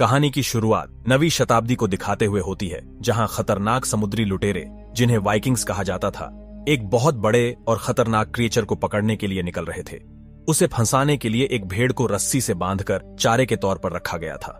कहानी की शुरुआत नवी शताब्दी को दिखाते हुए होती है, जहाँ खतरनाक समुद्री लुटेरे, जिन्हें वाइकिंग्स कहा जाता था, एक बहुत बड़े और खतरनाक क्रिएचर को पकड़ने के लिए निकल रहे थे। उसे फंसाने के लिए एक भेड़ को रस्सी से बांधकर चारे के तौर पर रखा गया था।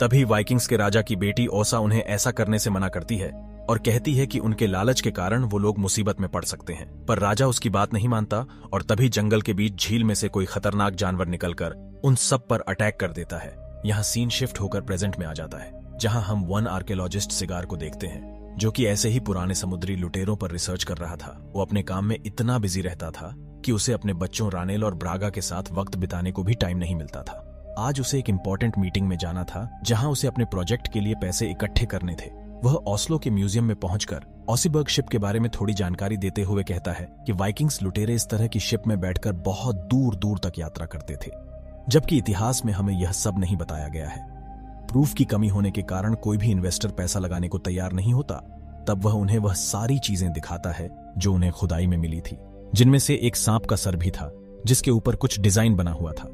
तभी वाइकिंग्स के राजा की बेटी ओसा उन्हें ऐसा करने से मना करती है और कहती है कि उनके लालच के कारण वो लोग मुसीबत में पड़ सकते हैं। पर राजा उसकी बात नहीं मानता और तभी जंगल के बीच झील में से कोई खतरनाक जानवर निकलकर उन सब पर अटैक कर देता है। यहाँ सीन शिफ्ट होकर प्रेजेंट में आ जाता है, जहाँ हम वन आर्कियोलॉजिस्ट सिगार को देखते हैं, जो कि ऐसे ही पुराने समुद्री लुटेरों पर रिसर्च कर रहा था। वो अपने काम में इतना बिज़ी रहता था कि उसे अपने बच्चों रानेल और ब्रागा के साथ वक्त बिताने को भी टाइम नहीं मिलता था। आज उसे एक इम्पोर्टेंट मीटिंग में जाना था, जहाँ उसे अपने प्रोजेक्ट के लिए पैसे इकट्ठे करने थे। वह ऑस्लो के म्यूज़ियम में पहुंचकर ऑसीबर्ग शिप के बारे में थोड़ी जानकारी देते हुए कहता है कि वाइकिंग्स लुटेरे इस तरह की शिप में बैठकर बहुत दूर दूर तक यात्रा करते थे। जबकि इतिहास में हमें यह सब नहीं बताया गया है। प्रूफ की कमी होने के कारण कोई भी इन्वेस्टर पैसा लगाने को तैयार नहीं होता, तब वह उन्हें वह सारी चीज़ें दिखाता है जो उन्हें खुदाई में मिली थी, जिनमें से एक सांप का सर भी था, जिसके ऊपर कुछ डिज़ाइन बना हुआ था,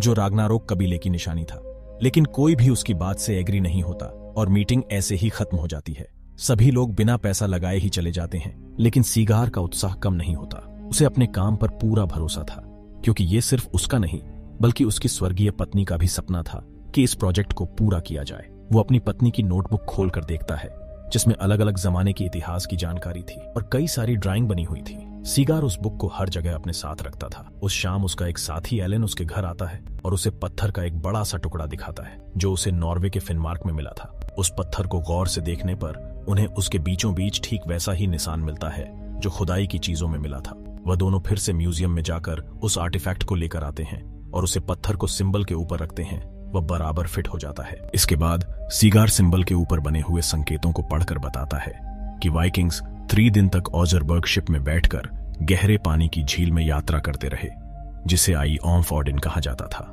जो रागनारोक कबीले की निशानी था। लेकिन कोई भी उसकी बात से एग्री नहीं होता, और मीटिंग ऐसे ही खत्म हो जाती है। सभी लोग बिना पैसा लगाए ही चले जाते हैं, लेकिन सीगार का उत्साह कम नहीं होता। उसे अपने काम पर पूरा भरोसा था, क्योंकि ये सिर्फ़ उसका नहीं बल्कि उसकी स्वर्गीय पत्नी का भी सपना था कि इस प्रोजेक्ट को पूरा किया जाए। वो अपनी पत्नी की नोटबुक खोल कर देखता है, जिसमें अलग अलग जमाने के इतिहास की जानकारी थी और कई सारी ड्राइंग बनी हुई थी। सीगार उस बुक को हर जगह अपने साथ रखता था। उस शाम उसका एक साथी एलन उसके घर आता है और उसे पत्थर का एक बड़ा सा टुकड़ा दिखाता है, जो उसे नॉर्वे के फिनमार्क में मिला था। उस पत्थर को गौर से देखने पर उन्हें उसके बीचों बीच ठीक वैसा ही निशान मिलता है, जो खुदाई की चीज़ों में मिला था। वह दोनों फिर से म्यूज़ियम में जाकर उस आर्टिफैक्ट को लेकर आते हैं। और उसे पत्थर को सिंबल के ऊपर रखते हैं, वह बराबर फिट हो जाता है। इसके बाद, सीगार सिंबल के ऊपर बने हुए संकेतों को पढ़कर बताता है कि वाइकिंग्स थ्री दिन तक ऑजरबर्ग शिप में बैठकर गहरे पानी की झील में यात्रा करते रहे, जिसे आई ऑर्डिन कहा जाता था।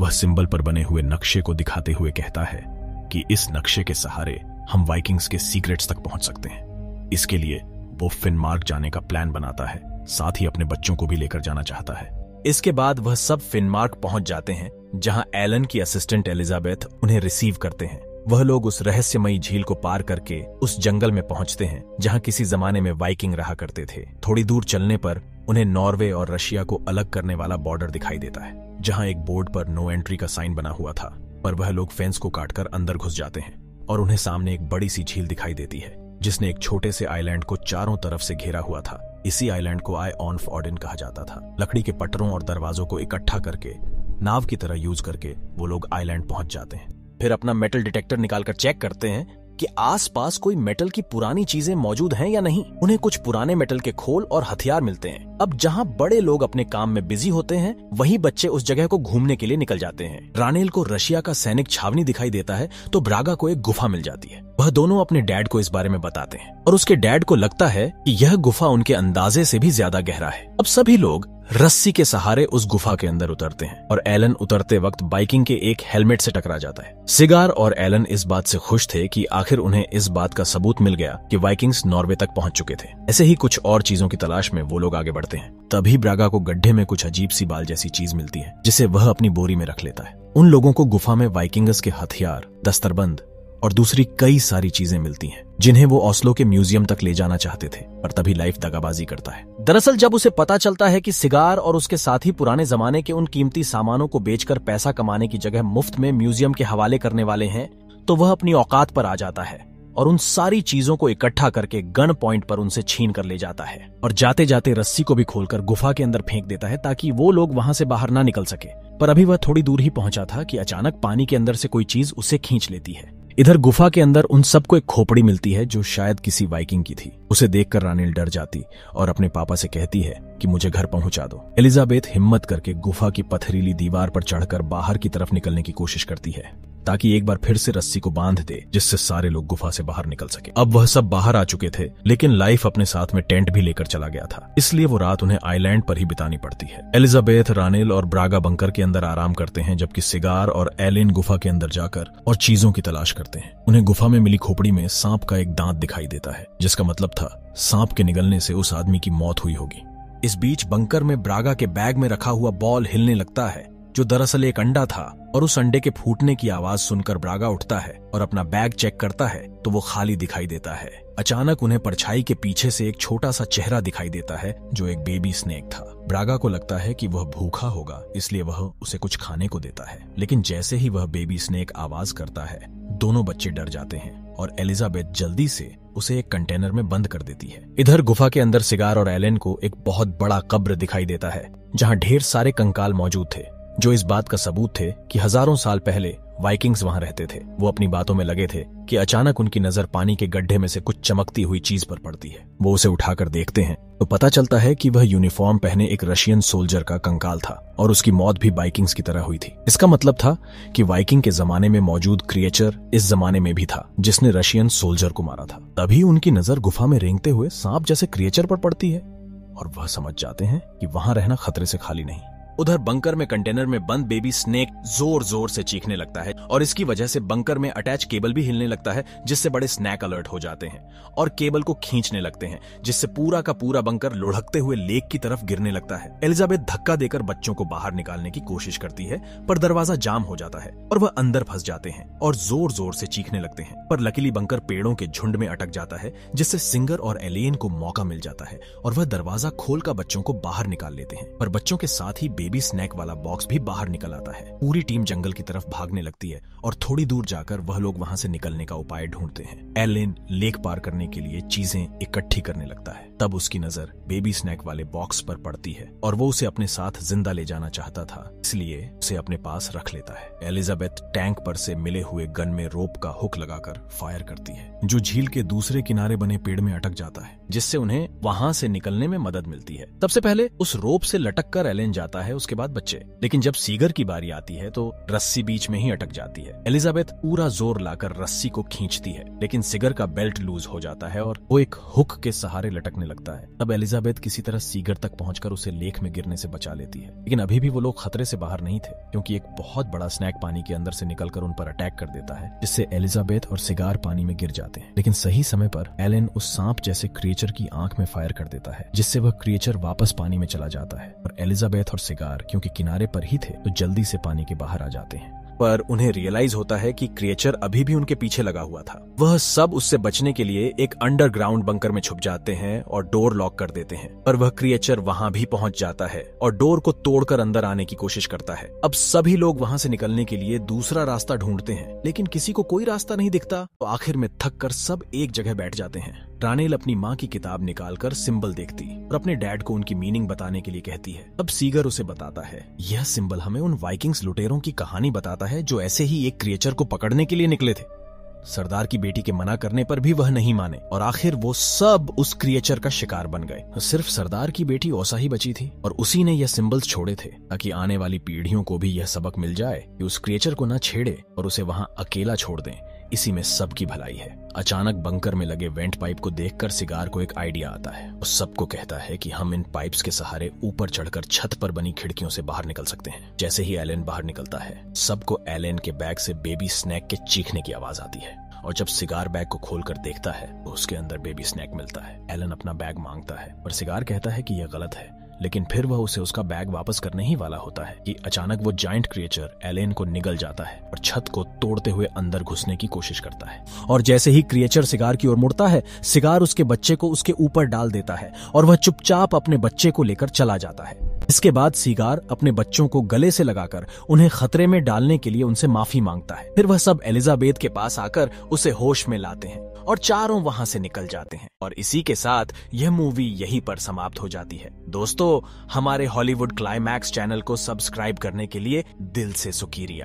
वह सिंबल पर बने हुए नक्शे को दिखाते हुए कहता है कि इस नक्शे के सहारे हम वाइकिंग्स के सीक्रेट्स तक पहुँच सकते हैं। इसके लिए वो फिनमार्क जाने का प्लान बनाता है, साथ ही अपने बच्चों को भी लेकर जाना चाहता है। इसके बाद वह सब फिनमार्क पहुँच जाते हैं, जहाँ एलन की असिस्टेंट एलिजाबेथ उन्हें रिसीव करते हैं। वह लोग उस रहस्यमयी झील को पार करके उस जंगल में पहुँचते हैं, जहाँ किसी जमाने में वाइकिंग रहा करते थे। थोड़ी दूर चलने पर उन्हें नॉर्वे और रशिया को अलग करने वाला बॉर्डर दिखाई देता है, जहाँ एक बोर्ड पर नो एंट्री का साइन बना हुआ था, पर वह लोग फेंस को काटकर अंदर घुस जाते हैं और उन्हें सामने एक बड़ी सी झील दिखाई देती है, जिसने एक छोटे से आइलैंड को चारों तरफ़ से घेरा हुआ था। इसी आइलैंड को आई ऑन ऑर्डिन कहा जाता था। लकड़ी के पटरों और दरवाजों को इकट्ठा करके, नाव की तरह यूज़ करके वो लोग आइलैंड पहुँच जाते हैं। फिर अपना मेटल डिटेक्टर निकालकर चेक करते हैं कि आसपास कोई मेटल की पुरानी चीज़ें मौजूद हैं या नहीं। उन्हें कुछ पुराने मेटल के खोल और हथियार मिलते हैं। अब जहाँ बड़े लोग अपने काम में बिज़ी होते हैं, वही बच्चे उस जगह को घूमने के लिए निकल जाते हैं। रानेल को रशिया का सैनिक छावनी दिखाई देता है तो ब्रागा को एक गुफा मिल जाती है। वह दोनों अपने डैड को इस बारे में बताते हैं। और उसके डैड को लगता है कि यह गुफा उनके अंदाजे से भी ज़्यादा गहरा है। अब सभी लोग रस्सी के सहारे उस गुफा के अंदर उतरते हैं और एलन उतरते वक्त बाइकिंग के एक हेलमेट से टकरा जाता है। सिगार और एलन इस बात से खुश थे कि आखिर उन्हें इस बात का सबूत मिल गया कि वाइकिंग्स नॉर्वे तक पहुँच चुके थे। ऐसे ही कुछ और चीज़ों की तलाश में वो लोग आगे बढ़ते हैं। तभी ब्रागा को गड्ढे में कुछ अजीब सी बाल जैसी चीज़ मिलती है, जिसे वह अपनी बोरी में रख लेता है। उन लोगों को गुफा में वाइकिंगस के हथियार, दस्तरबंद और दूसरी कई सारी चीज़ें मिलती हैं, जिन्हें वो ओस्लो के म्यूज़ियम तक ले जाना चाहते थे, पर तभी लाइफ दगाबाजी करता है। दरअसल जब उसे पता चलता है कि सिगार और उसके साथ ही पुराने जमाने के उन कीमती सामानों को बेचकर पैसा कमाने की जगह मुफ़्त में म्यूज़ियम के हवाले करने वाले हैं तो वह अपनी औकात पर आ जाता है और उन सारी चीज़ों को इकट्ठा करके गन पॉइंट पर उनसे छीन कर ले जाता है और जाते जाते रस्सी को भी खोलकर गुफा के अंदर फेंक देता है ताकि वो लोग वहाँ से बाहर ना निकल सके। पर अभी वह थोड़ी दूर ही पहुँचा था कि अचानक पानी के अंदर से कोई चीज़ उसे खींच लेती है। इधर गुफा के अंदर उन सबको एक खोपड़ी मिलती है जो शायद किसी वाइकिंग की थी। उसे देखकर रानिल डर जाती और अपने पापा से कहती है कि मुझे घर पहुँचा दो। एलिजाबेथ हिम्मत करके गुफा की पथरीली दीवार पर चढ़कर बाहर की तरफ़ निकलने की कोशिश करती है। ताकि एक बार फिर से रस्सी को बाँध दे, जिससे सारे लोग गुफा से बाहर निकल सके। अब वह सब बाहर आ चुके थे, लेकिन लाइफ अपने साथ में टेंट भी लेकर चला गया था। इसलिए वो रात उन्हें आइलैंड पर ही बितानी पड़ती है। एलिजाबेथ, रानेल और ब्रागा बंकर के अंदर आराम करते हैं, जबकि सिगार और एलिन गुफा के अंदर जाकर और चीज़ों की तलाश करते हैं। उन्हें गुफा में मिली खोपड़ी में सांप का एक दांत दिखाई देता है, जिसका मतलब था, सांप के निगलने से उस आदमी की मौत हुई होगी। इस बीच बंकर में ब्रागा के बैग में रखा हुआ बॉल हिलने लगता है। जो दरअसल एक अंडा था और उस अंडे के फूटने की आवाज़ सुनकर ब्रागा उठता है और अपना बैग चेक करता है तो वो खाली दिखाई देता है। अचानक उन्हें परछाई के पीछे से एक छोटा सा चेहरा दिखाई देता है, जो एक बेबी स्नेक था। ब्रागा को लगता है कि वह भूखा होगा, इसलिए वह उसे कुछ खाने को देता है। लेकिन जैसे ही वह बेबी स्नेक आवाज़ करता है, दोनों बच्चे डर जाते हैं और एलिजाबेथ जल्दी से उसे एक कंटेनर में बंद कर देती है। इधर गुफा के अंदर सिगार और एलेन को एक बहुत बड़ा कब्र दिखाई देता है, जहाँ ढेर सारे कंकाल मौजूद थे। जो इस बात का सबूत थे कि हज़ारों साल पहले वाइकिंग्स वहाँ रहते थे, वो अपनी बातों में लगे थे कि अचानक उनकी नज़र पानी के गड्ढे में से कुछ चमकती हुई चीज़ पर पड़ती है। वो उसे उठाकर देखते हैं। तो पता चलता है कि वह यूनिफॉर्म पहने एक रशियन सोल्जर का कंकाल था और उसकी मौत भी वाइकिंग्स की तरह हुई थी। इसका मतलब था कि वाइकिंग के जमाने में मौजूद क्रिएचर इस जमाने में भी था, जिसने रशियन सोल्जर को मारा था। तभी उनकी नज़र गुफा में रेंगते हुए सांप जैसे क्रिएचर पर पड़ती है। और वह समझ जाते हैं कि वहाँ रहना खतरे से खाली नहीं। उधर बंकर में कंटेनर में बंद बेबी स्नेक ज़ोर ज़ोर से चीखने लगता है और इसकी वजह से बंकर में अटैच केबल भी हिलने लगता है, जिससे बड़े स्नैक अलर्ट हो जाते हैं और केबल को खींचने लगते हैं, जिससे पूरा का पूरा बंकर लुढ़कते हुए लेक की तरफ़ गिरने लगता है। एलिजाबेथ धक्का देकर बच्चों को बाहर निकालने की कोशिश करती है, पर दरवाज़ा जाम हो जाता है और वह अंदर फंस जाते हैं और ज़ोर ज़ोर से चीखने लगते हैं। पर लकीली बंकर पेड़ों के झुंड में अटक जाता है, जिससे सिंगर और एलियन को मौका मिल जाता है और वह दरवाज़ा खोलकर बच्चों को बाहर निकाल लेते हैं। पर बच्चों के साथ ही बेबी स्नैक वाला बॉक्स भी बाहर निकल आता है। पूरी टीम जंगल की तरफ़ भागने लगती है और थोड़ी दूर जाकर वह लोग वहाँ से निकलने का उपाय ढूंढते हैं। एलिन लेक पार करने के लिए चीज़ें इकट्ठी करने लगता है। तब उसकी नज़र बेबी स्नैक वाले बॉक्स पर पड़ती है और वो उसे अपने साथ ज़िंदा ले जाना चाहता था, इसलिए उसे अपने पास रख लेता है। एलिजाबेथ टैंक पर से मिले हुए गन में रोप का हुक लगाकर फायर करती है, जो झील के दूसरे किनारे बने पेड़ में अटक जाता है, जिससे उन्हें वहाँ से निकलने में मदद मिलती है। सबसे पहले उस रोप से लटक कर एलेन जाता है उसके बाद बच्चे। लेकिन जब सीगर की बारी आती है तो रस्सी बीच में ही अटक जाती है। एलिजाबेथ पूरा ज़ोर लाकर रस्सी को खींचती है, लेकिन सिगर का बेल्ट लूज हो जाता है और वो एक हुक के सहारे लटकने लगता है। तब एलिजाबेथ किसी तरह सीगर तक पहुंचकर उसे लेख में गिरने से बचा लेती है। लेकिन अभी भी वो लोग खतरे से बाहर नहीं थे, क्योंकि एक बहुत बड़ा स्नैक पानी के अंदर से निकलकर उन पर अटैक कर देता है, जिससे एलिजाबेथ और सिगार पानी में गिर जाते हैं। लेकिन सही समय पर एलेन उस सांप जैसे क्रिएचर की आँख में फायर कर देता है, जिससे वह क्रिएचर वापस पानी में चला जाता है और एलिजाबेथ और सिगार क्योंकि किनारे पर ही थे तो जल्दी से पानी के बाहर आ जाते हैं। पर उन्हें रियलाइज़ होता है कि क्रिएचर अभी भी उनके पीछे लगा हुआ था। वह सब उससे बचने के लिए एक अंडरग्राउंड बंकर में छुप जाते हैं और डोर लॉक कर देते हैं। पर वह क्रिएचर वहाँ भी पहुँच जाता है और डोर को तोड़कर अंदर आने की कोशिश करता है। अब सभी लोग वहाँ से निकलने के लिए दूसरा रास्ता ढूंढते हैं, लेकिन किसी को कोई रास्ता नहीं दिखता। तो आखिर में थक कर सब एक जगह बैठ जाते हैं। रानेल अपनी माँ की किताब निकालकर सिंबल देखती और अपने डैड को उनकी मीनिंग बताने के लिए कहती है। अब सीगर उसे बताता है, यह सिंबल हमें उन वाइकिंग्स लुटेरों की कहानी बताता है जो ऐसे ही एक क्रिएचर को पकड़ने के लिए निकले थे। सरदार की बेटी के मना करने पर भी वह नहीं माने और आखिर वो सब उस क्रिएचर का शिकार बन गए। सिर्फ़ सरदार की बेटी ओसा ही बची थी और उसी ने यह सिंबल्स छोड़े थे, ताकि आने वाली पीढ़ियों को भी यह सबक मिल जाए कि उस क्रिएचर को न छेड़े और उसे वहाँ अकेला छोड़ दें। इसी में सबकी भलाई है। अचानक बंकर में लगे वेंट पाइप को देखकर सिगार को एक आइडिया आता है। और सबको कहता है कि हम इन पाइप्स के सहारे ऊपर चढ़कर छत पर बनी खिड़कियों से बाहर निकल सकते हैं। जैसे ही एलेन बाहर निकलता है, सबको एलेन के बैग से बेबी स्नैक के चीखने की आवाज़ आती है। और जब सिगार बैग को खोलकर देखता है तो उसके अंदर बेबी स्नैक मिलता है। एलन अपना बैग माँगता है, पर सिगार कहता है कि यह गलत है। लेकिन फिर वह उसे उसका बैग वापस करने ही वाला होता है कि अचानक वो जाइंट क्रिएचर एलेन को निगल जाता है और छत को तोड़ते हुए अंदर घुसने की कोशिश करता है। और जैसे ही क्रिएचर सिगार की ओर मुड़ता है, सिगार उसके बच्चे को उसके ऊपर डाल देता है और वह चुपचाप अपने बच्चे को लेकर चला जाता है। इसके बाद सिगार अपने बच्चों को गले से लगाकर उन्हें खतरे में डालने के लिए उनसे माफ़ी माँगता है। फिर वह सब एलिजाबेथ के पास आकर उसे होश में लाते हैं। और चारों वहाँ से निकल जाते हैं। और इसी के साथ यह मूवी यहीं पर समाप्त हो जाती है। दोस्तों, हमारे हॉलीवुड क्लाइमैक्स चैनल को सब्सक्राइब करने के लिए दिल से सुकीरिया।